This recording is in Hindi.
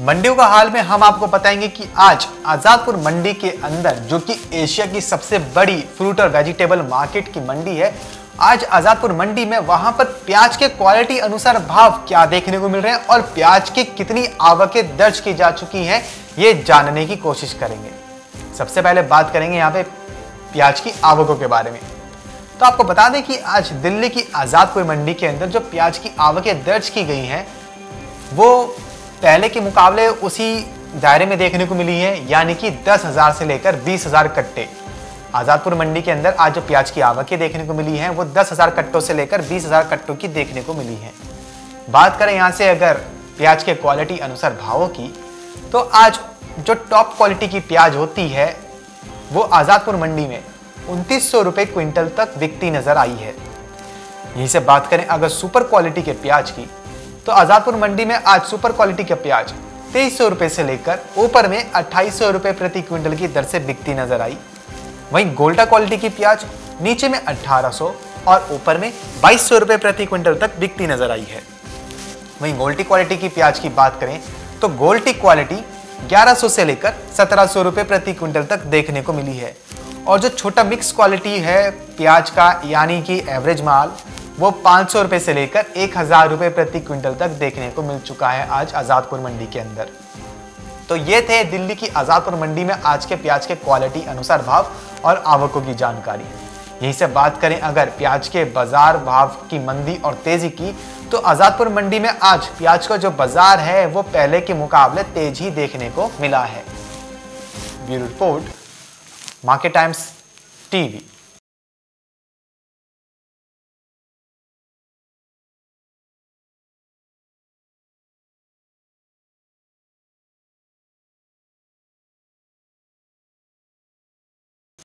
मंडियों का हाल में हम आपको बताएँगे कि आज आजादपुर मंडी के अंदर, जो कि एशिया की सबसे बड़ी फ्रूट और वेजिटेबल मार्केट की मंडी है, आज आजादपुर मंडी में वहाँ पर प्याज के क्वालिटी अनुसार भाव क्या देखने को मिल रहे हैं और प्याज की कितनी आवकें दर्ज की जा चुकी हैं, ये जानने की कोशिश करेंगे। सबसे पहले बात करेंगे यहाँ पे प्याज की आवकों के बारे में। तो आपको बता दें कि आज दिल्ली की आजादपुर मंडी के अंदर जो प्याज की आवकें दर्ज की गई हैं, वो पहले के मुकाबले उसी दायरे में देखने को मिली है, यानी कि दस हज़ार से लेकर बीस हज़ार कट्टे। आजादपुर मंडी के अंदर आज जो प्याज की आवकें देखने को मिली हैं, वो दस हज़ार कट्टों से लेकर बीस हज़ार कट्टों की देखने को मिली है। बात करें यहाँ से अगर प्याज के क्वालिटी अनुसार भावों की तो आज जो टॉप क्वालिटी की प्याज होती है, वो आजादपुर मंडी में उनतीस सौ रुपये क्विंटल तक बिकती नज़र आई है। यहीं से बात करें अगर सुपर क्वालिटी के प्याज की तो आजादपुर मंडी में आज सुपर क्वालिटी का प्याज तेईस सौ रुपए से लेकर ऊपर में अट्ठाईस सौ रुपए प्रति क्विंटल की दर से बिकती नज़र आई। वहीं गोल्टा क्वालिटी की प्याज नीचे में 1800 और ऊपर में बाईस सौ रुपए प्रति क्विंटल तक बिकती नज़र आई है। वहीं गोल्टी क्वालिटी की प्याज की बात करें तो गोल्टी क्वालिटी 1100 से लेकर 1700 रुपए प्रति क्विंटल तक देखने को मिली है। और जो छोटा मिक्स क्वालिटी है प्याज का, यानी कि एवरेज माल वो पाँच सौ रुपये से लेकर एक हज़ार रुपये प्रति क्विंटल तक देखने को मिल चुका है आज आज़ादपुर मंडी के अंदर। तो ये थे दिल्ली की आज़ादपुर मंडी में आज के प्याज के क्वालिटी अनुसार भाव और आवकों की जानकारी। यहीं से बात करें अगर प्याज के बाज़ार भाव की मंदी और तेज़ी की तो आज़ादपुर मंडी में आज प्याज का जो बाज़ार है, वो पहले के मुकाबले तेज ही देखने को मिला है। Bureau report Market Times, TV.